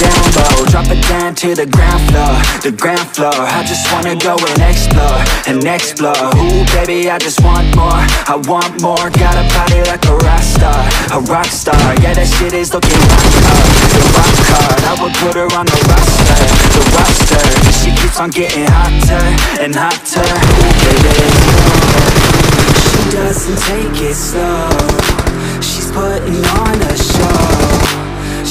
down low, drop it down to the ground floor, the ground floor. I just wanna go and explore, and explore. Ooh, baby, I just want more, I want more. Got a body like a rock star, a rock star. Yeah, that shit is looking rock hard, the rock hard. I would put her on the roster, the roster. She keeps on getting hotter and hotter. Ooh, baby. She doesn't take it slow She's putting on a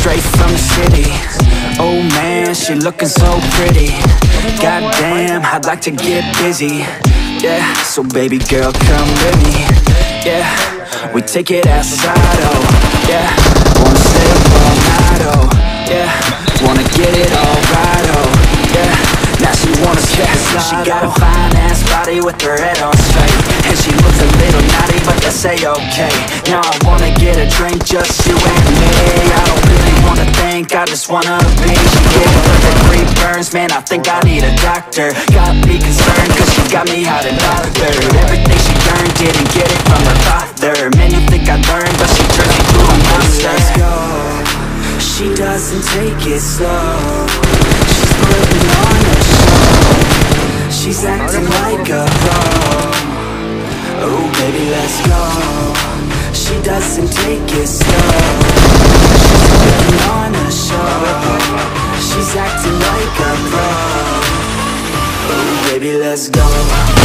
straight from the city. Oh man, she looking so pretty. Goddamn, I'd like to get busy. Yeah, so baby girl, come with me. Yeah, we take it outside, oh. Yeah, wanna stay up all night, oh. Yeah, wanna get it all right, oh. Yeah, now she wanna slide, She got a oh. fine ass body with her head on straight. And she looks a little naughty, but that's say okay. Now I wanna get a drink, just just wanna be She her the three burns, man, I think I need a doctor. Got me concerned, cause she got me hot and bothered. Everything she earned, didn't get it from her father. Man, you think I learned, but she turned me to a monster. Let's go. She doesn't take it slow. She's putting on a show. She's acting like a pro. Oh baby let's go. She doesn't take it slow. She's putting on a show let's go